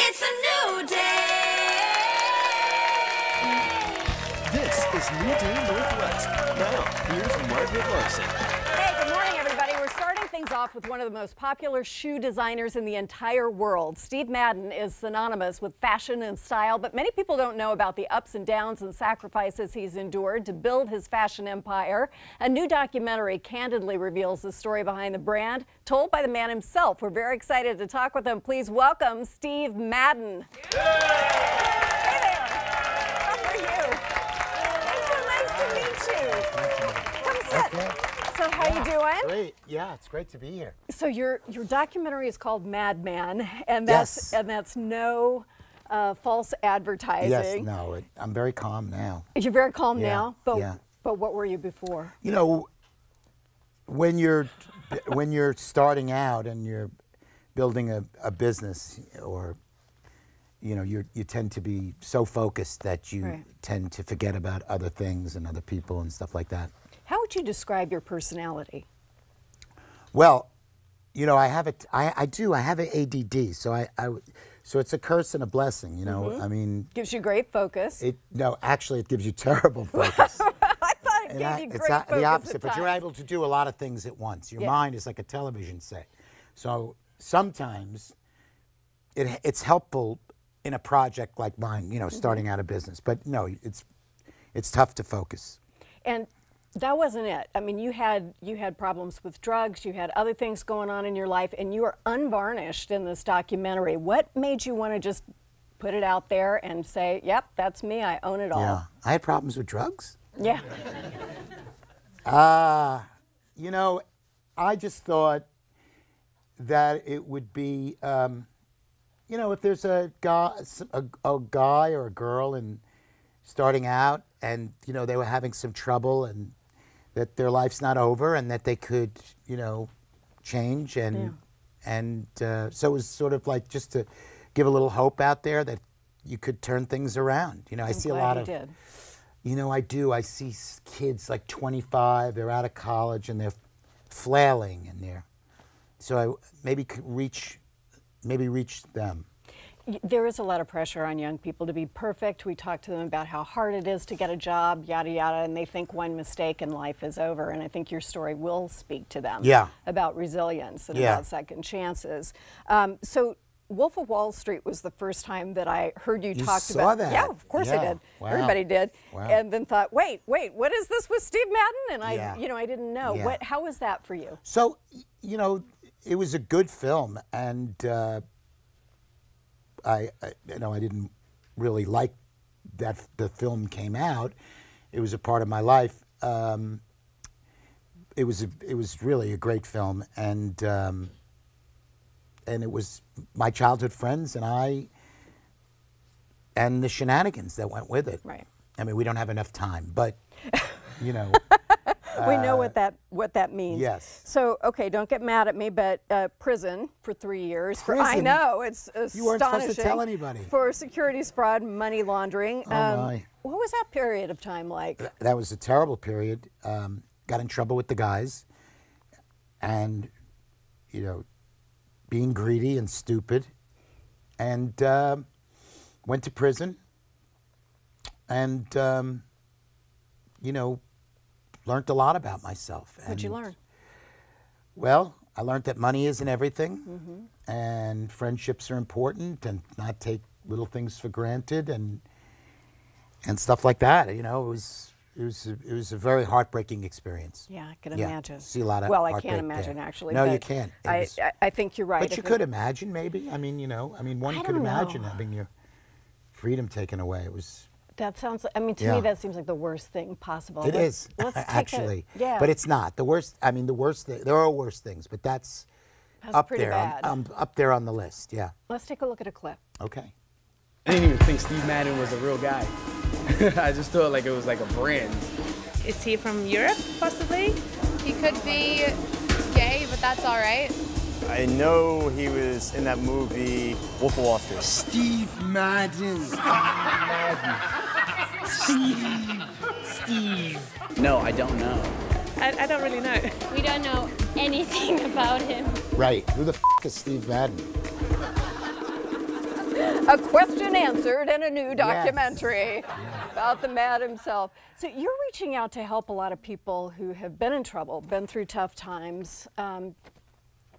It's a new day. This is New Day Northwest. Now, here's Margaret Larson. Hey, good morning, everybody. We're starting things off with one of the most popular shoe designers in the entire world. Steve Madden is synonymous with fashion and style, but many people don't know about the ups and downs and sacrifices he's endured to build his fashion empire. A new documentary candidly reveals the story behind the brand, told by the man himself. We're very excited to talk with him. Please welcome Steve Madden. Hey there. How are you? It's so nice to meet you. Come sit. How you doing? Great. Yeah, it's great to be here. So your your documentary is called Maddman, and that's Yes. and that's no uh, false advertising. Yes, no, it, I'm very calm now. You're very calm Yeah, now, but yeah. but what were you before? You know, when you're when you're starting out and you're building a, a business or you know, you you tend to be so focused that you Right. tend to forget about other things and other people and stuff like that. How would you describe your personality? Well, you know, I have it. I, I do. I have an ADD, so I, I so it's a curse and a blessing. You know, Mm-hmm. I mean, Gives you great focus. it no, actually, it gives you terrible focus. I thought it And gave I- you it's great focus. the opposite, but you're able to do a lot of things at once. Your Yeah. mind is like a television set. So sometimes it, it's helpful in a project like mine, Mm-hmm. you know, starting out a business. But no, it's it's tough to focus. And that wasn't it. I mean, you had you had problems with drugs, you had other things going on in your life, and you are unvarnished in this documentary. What made you want to just put it out there and say, "Yep, that's me. I own it all." Yeah, I had problems with drugs. Yeah. Ah, You know, I just thought that it would be, um, you know, if there's a guy, a, a guy or a girl and starting out, and you know they were having some trouble, and that their life's not over, and that they could, you know, change, and and uh, so it was sort of like just to give a little hope out there that you could turn things around. You know, I I'm see a lot you of. did. You know, I do. I see kids like 25, they're out of college and they're flailing and they're so I maybe could reach maybe reach them. There is a lot of pressure on young people to be perfect. We talk to them about how hard it is to get a job, yada yada, and they think one mistake and life is over. And I think your story will speak to them Yeah. about resilience and Yeah. about second chances. Um, so, Wolf of Wall Street was the first time that I heard you, You saw about. that? Yeah, of course I did. Wow. Everybody did. Wow. And then thought, wait, wait, what is this with Steve Madden? And I, Yeah. you know, I didn't know. Yeah. What? How was that for you? So you know, it was a good film and uh, I, I you know I didn't really like that the film came out. It was a part of my life. Um, it was a, it was really a great film and um, and it was my childhood friends and I and the shenanigans that went with it. Right. I mean, we don't have enough time, but you know, we know what that what that means. Uh, yes. So okay, don't get mad at me, but uh, prison for three years. For, I know it's astonishing. You weren't supposed to tell anybody. For securities fraud, money laundering. Um, Oh, my. What was that period of time like? that was a terrible period. Um, got in trouble with the guys, and you know, being greedy and stupid, and um went to prison, and um, you know, learned a lot about myself. What'd you learn? Well, I learned that money isn't everything, mm-hmm. and friendships are important, and not take little things for granted, and and stuff like that. You know, it was it was a, it was a very heartbreaking experience. Yeah, I can Yeah, imagine. see a lot of Well, I can't imagine there. actually. No, you can't. I, was- I I think you're right. But you could imagine, maybe. I mean, you know, I mean, one I could imagine know. having your freedom taken away. It was. That sounds. I mean, to Yeah. me, that seems like the worst thing possible. It Let's- is let's take a- actually. yeah. But it's not the worst. I mean, the worst. Thing, there are worse things, but that's, That's up pretty there. on- bad. um, up there on the list. Yeah. Let's take a look at a clip. Okay. I didn't even think Steve Madden was a real guy. I just thought like it was like a brand. Is he from Europe, possibly? He could be gay, but that's all right. I know he was in that movie Wolf of Wall Street. Steve Madden. Steve. Steve. No, I don't know. I, I don't really know. We don't know anything about him. Right. Who the f- is Steve Madden? A question answered in a new documentary about the Mad himself. So you're reaching out to help a lot of people who have been in trouble, been through tough times. Um,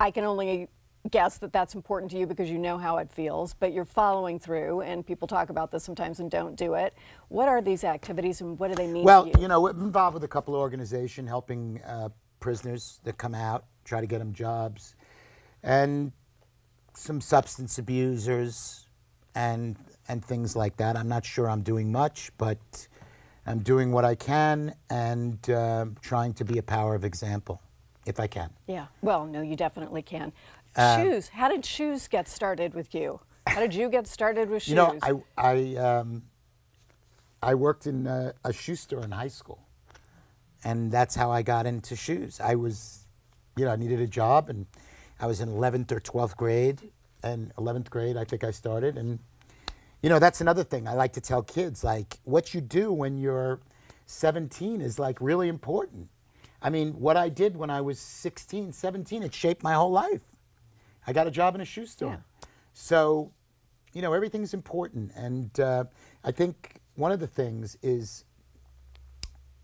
I can only guess that that's important to you because you know how it feels, but you're following through, and people talk about this sometimes and don't do it. What are these activities and what do they mean Well, to you? you know, we're involved with a couple of organizations helping uh, prisoners that come out, try to get them jobs, and some substance abusers and and things like that. I'm not sure I'm doing much, but I'm doing what I can and uh, trying to be a power of example, if I can. Yeah. Well, no, you definitely can. Uh, shoes. How did shoes get started with you? How did you get started with shoes? You know, I I um, I worked in a, a shoe store in high school, and that's how I got into shoes. I was, you know, I needed a job, and I was in 11th or 12th grade, and 11th grade I think I started, and you know that's another thing I like to tell kids like what you do when you're 17 is like really important. I mean, what I did when I was 16, 17, it shaped my whole life. I got a job in a shoe store. So, you know, everything's important. And uh, I think one of the things is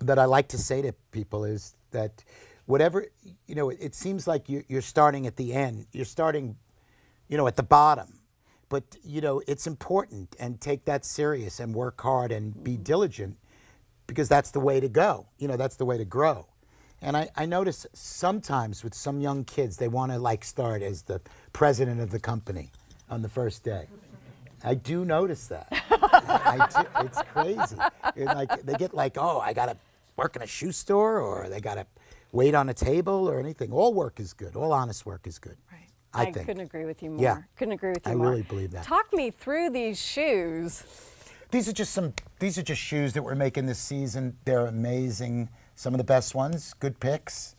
that I like to say to people is that whatever, you know, it, it seems like you, you're starting at the end, you're starting, you know, at the bottom. But, you know, it's important and take that serious and work hard and be diligent because that's the way to go. You know, that's the way to grow. And I, I notice sometimes with some young kids, they want to like start as the president of the company on the first day. I do notice that. I do, it's crazy. It like they get like, oh, I gotta work in a shoe store, or they gotta wait on a table, or anything. All work is good. All honest work is good. Right. I, I think. couldn't agree with you more. Yeah. Couldn't agree with you I more. really believe that. Talk me through these shoes. These are just some. These are just shoes that we're making this season. They're amazing. Some of the best ones. Good picks.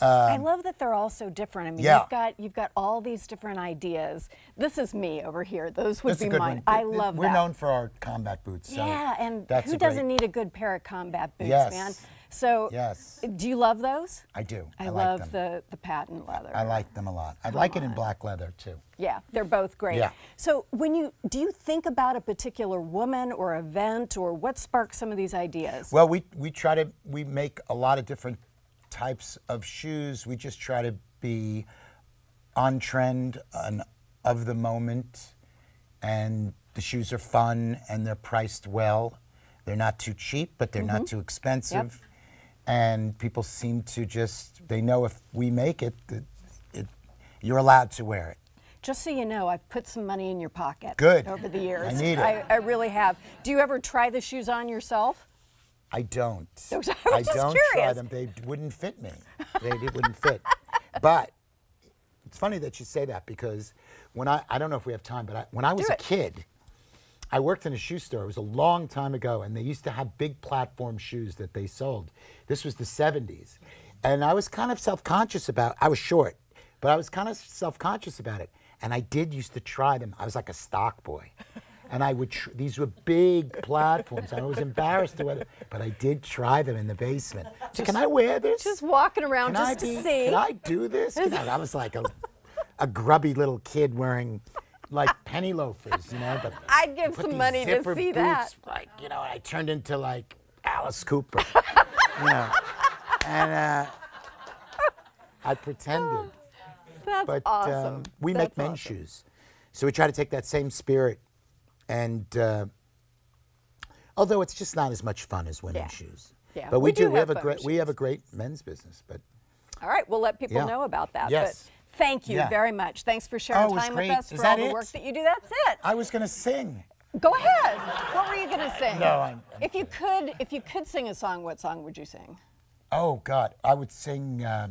I love that they're all so different. I mean, Um, yeah. you've got you've got all these different ideas. This is me over here. Those would That's be mine. one. I love We're that. known for our combat boots. So yeah, and who doesn't need a good pair of combat boots, Yes. man? So, Yes. do you love those? I do. I, I like love them. the the patent leather. I like them a lot. I like it in black leather too. Yeah, they're both great. Yeah. So, when you do you think about a particular woman or event or what sparks some of these ideas? Well, we we try to we make a lot of different types of shoes. We just try to be on trend and of the moment, and the shoes are fun and they're priced well. They're not too cheap, but they're not mm-hmm. too expensive. And people seem to just they know if we make it, that it you're allowed to wear it. Just so you know, I've put some money in your pocket. Good. Over the years, I need it. I, I really have. Do you ever try the shoes on yourself? I don't. I was I don't try them. They wouldn't fit me. They, it wouldn't fit. But it's funny that you say that because when I I don't know if we have time, but I, when I was Do a it. kid, I worked in a shoe store. It was a long time ago, and they used to have big platform shoes that they sold. This was the 70s, and I was kind of self-conscious about. I was short, but I was kind of self-conscious about it, and I did used to try them. I was like a stock boy. And I would, tr- these were big platforms. I was embarrassed to wear them, but I did try them in the basement. So, can I wear this? Just walking around Can I just to be- see. Can I do this? I, I was like a, a grubby little kid wearing like penny loafers, you know. But I'd give some money to see boots, that. Like you know, I turned into like Alice Cooper, you know, and uh, I pretended. That's But awesome. um, we That's make men's awesome. shoes, so we try to take that same spirit, and uh, although it's just not as much fun as women's Yeah. shoes. Yeah, But we, we do do. We have have a great. We have a great men's business, but. All right, we'll let people Yeah. know about that. Yes. But thank you Yeah. very much. Thanks for sharing Oh, time with us Is for all the it? work that you do. That's it. I was gonna sing. Go ahead. What were you going to sing? No, I'm- I'm if you could, if you could sing a song, what song would you sing? Oh God, I would sing. Uh,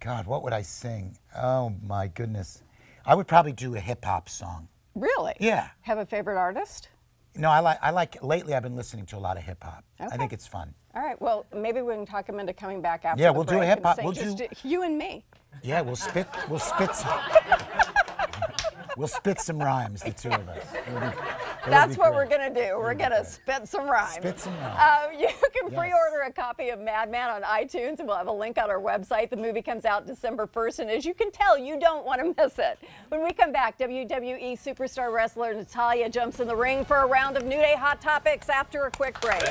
God, what would I sing? Oh my goodness, I would probably do a hip hop song. Really? Yeah. Have a favorite artist? No, I like. I like. Lately, I've been listening to a lot of hip hop. I think it's fun. All right. Well, maybe we can talk him into coming back after. Yeah, the we'll do a hip-hop. We'll just do- you and me. Yeah, we'll spit. We'll spit. Some, we'll spit some rhymes, the two of us. It'll be- That's what great. we're going to do. We're be going to great. spit some rhymes. Spit some rhymes. Uh, you can Yes. pre-order a copy of Maddman on iTunes, and we'll have a link on our website. The movie comes out December 1st, and as you can tell, you don't want to miss it. When we come back, WWE superstar wrestler Natalya jumps in the ring for a round of New Day Hot Topics after a quick break.